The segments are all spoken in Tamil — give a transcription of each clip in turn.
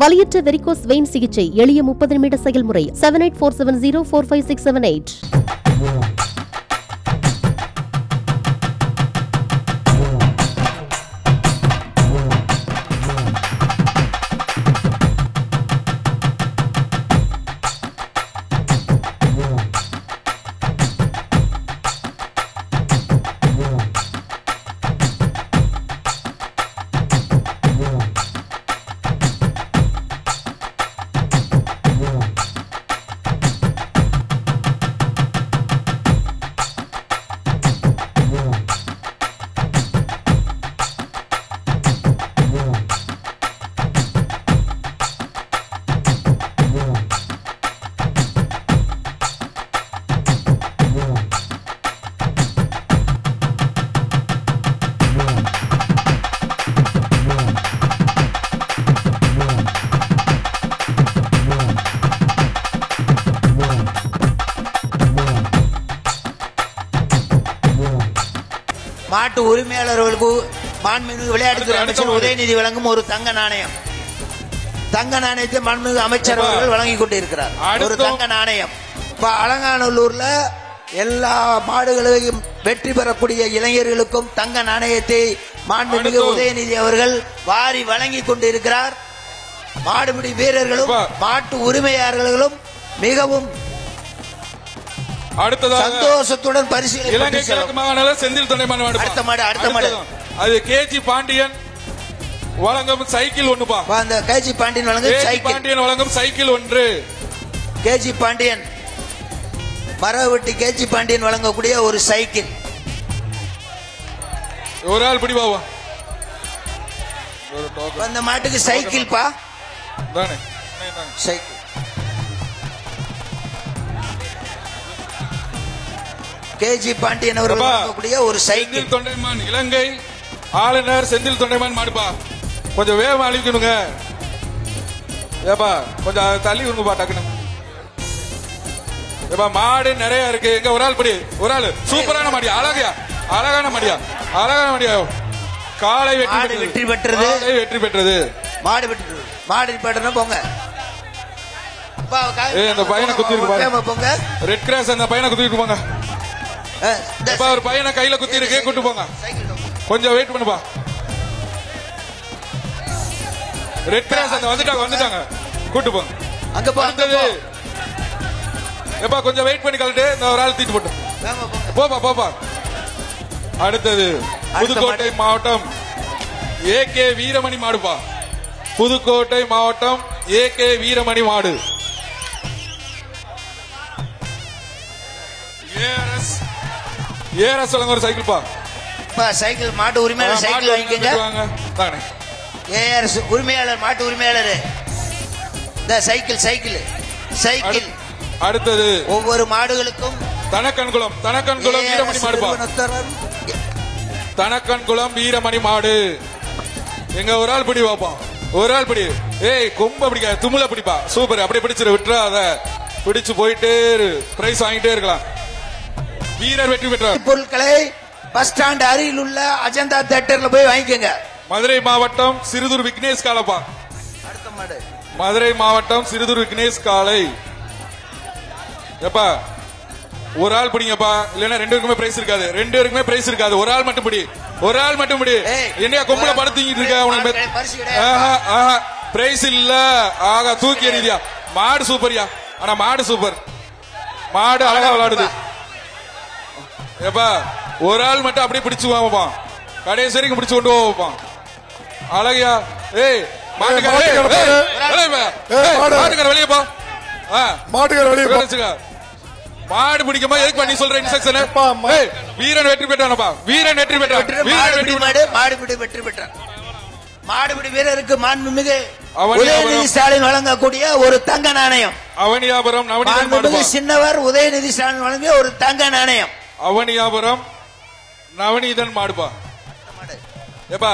வலியற்ற வெரிகோஸ் வெயின் சிகிச்சை எளிய முப்பது நிமிட செயல்முறை seven eight four seven zero four five six seven eight மாட்டு உரிமையாளர்களுக்கு மாண்புமிகு விளையாட்டுத்துறை அமைச்சர் உதயநிதி வழங்கும் ஒரு தங்க நாணயம். தங்க நாணயத்தை மாண்புமிகு அமைச்சர். அவர்கள் வழங்கி கொண்டிருக்கிறார். ஒரு தங்க நாணயம். இப்ப அலங்காநல்லூர்ல எல்லா மாடுகளையும் வெற்றி பெறக்கூடிய இளைஞர்களுக்கும் தங்க நாணயத்தை மாண்புமிகு உதயநிதி அவர்கள் வாரி வழங்கி கொண்டிருக்கிறார். மாடுபிடி வீரர்களும். மாட்டு உரிமையாளர்களும் மிகவும் அடுத்ததாக சந்தோஷத்துடன் பரிசீலனை இலங்கை கிழக்கு. மாகாண செந்தில் தொண்டைமான் மாடு அடுத்த மாடு, அடுத்த மாடு. அது கேஜி பாண்டியன் வழங்கும் சைக்கிள் ஒண்ணுப்பா அந்த கேஜி பாண்டியன் வழங்கும் சைக்கிள். பாண்டியன் வழங்கும் சைக்கிள் ஒன்று. கேஜி பாண்டியன் மரவெட்டி கேஜி பாண்டியன் வழங்கக்கூடிய ஒரு சைக்கிள். ஒரு ஆள் பிடி பாவா. ஒரு டோக்கன் அந்த மாட்டுக்கு சைக்கிள் பா தானே தானே, தானே. சைக்கிள். கேஜி பாண்டியன் அவர்கள். வழங்கக்கூடிய ஒரு சைக்கிள் தொண்டைமான் இலங்கை ஆளுநர் செந்தில் தொண்டைமான் மாடுப்பா கொஞ்சம் வேகமா அழிக்கணுங்க ஏப்பா கொஞ்சம் தள்ளி விடுங்கப்பா டக்குன்னு ஏப்பா மாடு நிறைய இருக்கு எங்க ஒரு ஆள் படி ஒரு ஆள் சூப்பரான மாடியா அழகையா அழகான மாடியா அழகான மாடியா காலை வெற்றி வெற்றி பெற்றது பெற்றது. வெற்றி பெற்றது மாடு விட்டு மாடு நிப்பாட்டணும் போங்க அந்த பையனை. வேகமா போங்க ரெட் கிராஸ் அந்த பையனை குத்திட்டு போங்க ஏப்பா ஒரு பையனை கையில குத்தி இருக்கு கூட்டு போங்க. கொஞ்சம் வெயிட் பண்ணுப்பா. ரெட் கிராஸ் அந்த வந்துட்டாங்க வந்துட்டாங்க. கூட்டு போங்க. அங்க போ. எப்பா கொஞ்சம் வெயிட் பண்ணி கழட்டு. இந்த ஒரு ஆள் தீட்டு போங்க போப்பா போப்பா. அடுத்தது புதுக்கோட்டை மாவட்டம் ஏ கே வீரமணி மாடுப்பா. புதுக்கோட்டை மாவட்டம் ஏ கே வீரமணி மாடு. ஏஆர்எஸ் வழங்க ஒரு சைக்கிள் பா. சைக்கிள் மாட்டு உரிமையாளர் சைக்கிள் வாங்கிக்கோங்க. ஏஆர்எஸ் உரிமையாளர் மாட்டு உரிமையாளர். இந்த சைக்கிள் சைக்கிள் சைக்கிள் அடுத்- அடுத்தது. ஒவ்வொரு மாடுகளுக்கும் தனக்கன்குளம் தனக்கன்குளம் வீரமணி நிறுவனத்தினர் தனக்கன்குளம் வீரமணி மாடு. எங்க ஒரு ஆள் பிடி பார்ப்போம் ஒரு ஆள் பிடி. ஏய் கொம்ப பிடிக்க தும்முல பிடிப்பா. சூப்பர் அப்படியே பிடிச்சிரு விட்டுறாத. பிடிச்சு போயிட்டே பிரைஸ் வாங்கிட்டே இருக்கலாம். வீரர் வெற்றி பெற்றார். பொருட்களை பஸ் ஸ்டாண்ட் அருகில் உள்ள அஜந்தா தேட்டர்ல போய் வாங்கிக்கோங்க. மதுரை மாவட்டம் சிறுதூர் விக்னேஷ் காலப்பா. மதுரை மாவட்டம் சிறுதூர் விக்னேஷ் காலை. எப்பா ஒரு ஆள் பிடிங்கப்பா. இல்லைன்னா ரெண்டு பேருக்குமே பிரைஸ் இருக்காது. ரெண்டு பேருக்குமே பிரைஸ் இருக்காது. ஒரு ஆள் மட்டும் பிடி. ஒரு ஆள் மட்டும் பிடி. என்னையா கொம்புல படுத்திக்கிட்டு இருக்க உனக்கு ஆஹா பிரைஸ் இல்ல. ஆகா தூக்கி எறிதியா மாடு சூப்பர்யா ஆனா மாடு சூப்பர் மாடு அழகா விளையாடுது. ஏப்பா ஒரு ஆள் மட்டும் அப்படியே பிடிச்சு வாப்பான் கடைசி வரைக்கும் பிடிச்சு கொண்டு போவான் அழகியா ஏய் மாட்டுக்கார மாட்டுக்கார ஏய், பாரு. ஏய், வெளியே போ. ஏய், ஏய், மாடு. மாட்டுக்கார வெளியே போ ஆ, மாட்டுக்கார வெளியே போ. வச்சுக்க. மாடு பிடிக்குமா எதுக்கு பண்ணி சொல்ற இன்ஸ்ட்ரக்ஷன். வீரன் வெற்றி பெற்றானப்பா வீரன் வெற்றி பெற்றான் வெற்றி- வீரன் மாடுபிடி வெற்றி மாடு மாடுபிடி வெற்றி பெற்றார் மாடுபிடி வீரருக்கு மாண்புமிகு அவனி உதயநிதி. ஸ்டாலின் வழங்கக்கூடிய ஒரு தங்க நாணயம் அவனியாபுரம் சின்னவர் உதயநிதி ஸ்டாலின் வழங்கிய ஒரு தங்க நாணயம் அவனியாபுரம் நவநீதன் மாடுப்பா ஏப்பா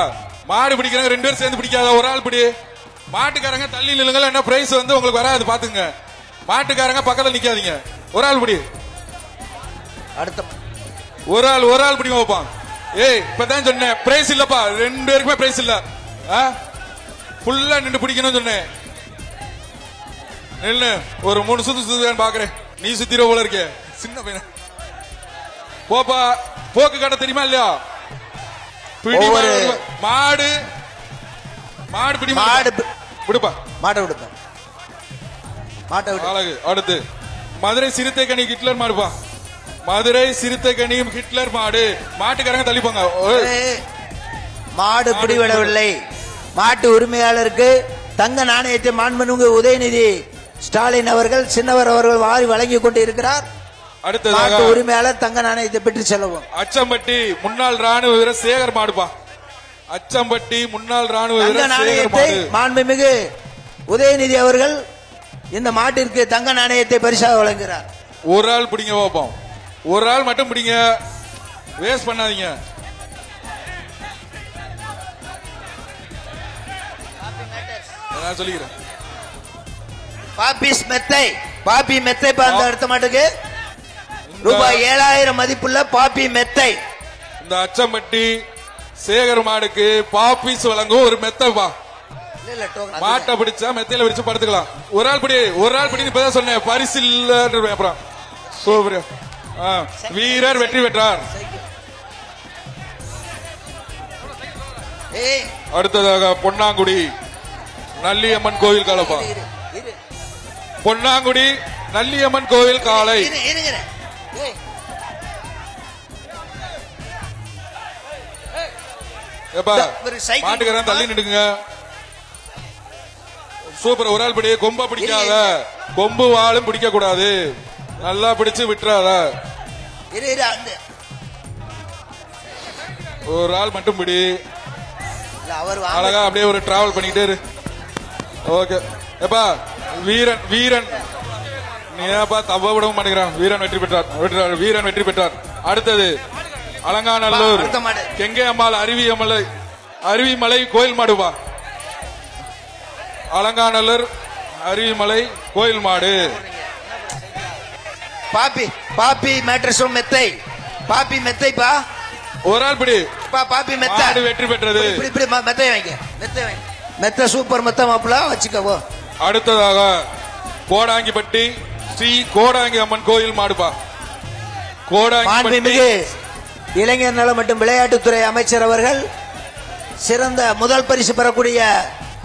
மாடு பிடிக்கிறாங்க ரெண்டு பேரும் சேர்ந்து பிடிக்காத ஒரு ஆள் பிடி. மாட்டுக்காரங்க தள்ளி நில்லுங்க என்ன பிரைஸ் வந்து உங்களுக்கு வராது பாத்துங்க மாட்டுக்காரங்க பக்கத்துல நிக்காதீங்க. ஒரு ஆள் பிடி. அடுத்த. ஒரு ஆள் ஒரு ஆள் பிடிங்க வைப்பான். ஏய் இப்பதான் சொன்னேன் பிரைஸ் இல்லப்பா. ரெண்டு பேருக்குமே பிரைஸ் இல்ல. ஃபுல்லா நின்று பிடிக்கணும்னு சொன்னேன். நில்லு ஒரு மூணு சுத்து சுத்துவேன் பாக்குறேன். நீ சுத்திர போல இருக்கே. சின்ன பையன். போப்பா போக்கு கடை தெரியுமா இல்லையா? பிடி மாடு, மாடு பிடி மாடு. விடுப்பா. மாட்டை விடுப்பேன் மாட்டை விடு. அழகு அடுத்து. மதுரை சிறுத்தை கனி ஹிட்லர் மாடுப்பா மதுரை சிறுத்தை கனி ஹிட்லர் மாடு. மாட்டுக்காரங்க தள்ளிப்பாங்க. மாடு பிடிவிடவில்லை மாட்டு உரிமையாளருக்கு தங்க நாணயத்தை மாண்புமிகு உதயநிதி ஸ்டாலின் அவர்கள் சின்னவர் அவர்கள் வாரி வழங்கி கொண்டு இருக்கிறார் அடுத்ததாக உரிமையாளர் தங்க நாணயத்தை பெற்று செல்லவும். அச்சம்பட்டி முன்னாள் ராணுவ வீரர் சேகர் மாடுப்பா அச்சம்பட்டி முன்னாள் ராணுவ வீரர் நாணயத்தை மாண்புமிகு உதயநிதி அவர்கள் இந்த மாட்டிற்கு தங்க நாணயத்தை பரிசாக வழங்குகிறார். ஒரு ஆள் பிடிங்க பார்ப்போம் ஒரு ஆள் மட்டும் பிடிங்க. வேஸ்ட் பண்ணாதீங்க. நான் சொல்லிக்கிறேன். பாப்பிஸ் மெத்தை பாப்பி மெத்தை பார்த்த. அடுத்த மாட்டுக்கு. ரூபாய் ஏழாயிரம் மதிப்புள்ள பாப்பி மெத்தை. இந்த அச்சம்பட்டி சேகர் மாடுக்கு பாப்பீஸ் வழங்கும் ஒரு மெத்தப்பா மாட்டை பிடிச்சா மெத்தையில விரிச்சு படுத்துக்கலாம். ஒரு ஆள் பிடி ஒரு ஆள் பிடி இப்பதான் சொன்னேன். பரிசு இல்ல அப்புறம் சூப்பர் வீரர் வெற்றி பெற்றார். அடுத்ததாக பொன்னாங்குடி நல்லியம்மன் கோவில் காலப்பா. பொன்னாங்குடி நல்லியம்மன் கோவில் காலை. மாட்டுக்காரன் தள்ளி நிடுங்க சூப்பர் ஒரு ஆள் பிடி கொம்ப பிடிக்காத. கொம்பு வாளும் பிடிக்க கூடாது நல்லா பிடிச்சு விட்டுறாத. ஒரு ஆள் மட்டும் பிடி. அழகா அப்படியே ஒரு டிராவல் பண்ணிக்கிட்டே இரு. ஓகே ஏப்பா வீரன் வீரன். நீ ஏப்பா தவ விடவும் மாட்டேங்கிறான் வீரன் வெற்றி பெற்றார். வெற்றி- வீரன் வெற்றி பெற்றார். அடுத்தது அலங்காநல்லூர். கெங்கை அம்மாள் அருவியமலை அருவிமலை கோயில் மாடுப்பா அலங்காநல்லூர் அருவிமலை கோயில் மாடு. பாப்பி பாப்பி மேட்ரஸும் மெத்தை. பாப்பி மெத்தைப்பா ஒரு ஆள் பிடி. பாப்பி மெத்தை. வெற்றி பெற்றது. இப்படி மெத்தை வாங்க மெத்தை வாங்க. மெத்தை சூப்பர் மெத்தை மாப்பிள வச்சுக்கவோ அடுத்ததாக கோடாங்கிப்பட்டி ஸ்ரீ கோடாங்கி அம்மன் கோயில் கோடாங்கிப்பட்டி மாண்புமிகு இளைஞர் நல மற்றும் விளையாட்டுத்துறை அமைச்சர் அவர்கள் சிறந்த முதல் பரிசு பெறக்கூடிய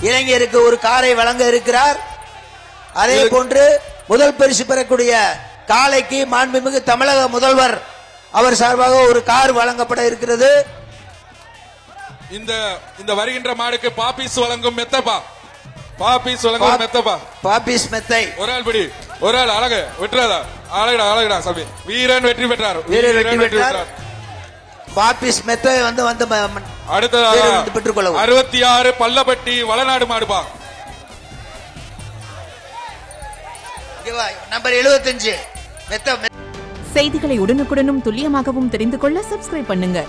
இளைஞருக்கு ஒரு காரை வழங்க இருக்கிறார். அதே போன்று முதல் பரிசு பெறக்கூடிய காலைக்கு மாண்புமிகு தமிழக முதல்வர் அவர் சார்பாக ஒரு கார் வழங்கப்பட இருக்கிறது. இந்த இந்த வருகின்ற மாடுக்கு பாப்பீஸ் வழங்கும் மெத்தப்பா. பாப்பீஸ் வழங்கும் மெத்தப்பா. பாபிஸ் மெத்தை ஒரு ஆள் பிடி. ஒரு ஆள் அழகு. விட்டுறாதா. அழகுடா அழகுடா சாமி வீரன் வெற்றி பெற்றார். வீரர் வெற்றி பெற்றார். பாபிஸ் மெத்தை வந்து வந்து அடுத்ததாக பெற்றுக்கொள்ளவும். அறுபத்தி ஆறு பல்லப்பட்டி வளநாடு வா, நம்பர் 75 மெத்த மெத்த செய்திகளை உடனுக்குடனும் துல்லியமாகவும் தெரிந்து கொள்ள சப்ஸ்கிரைப் பண்ணுங்க.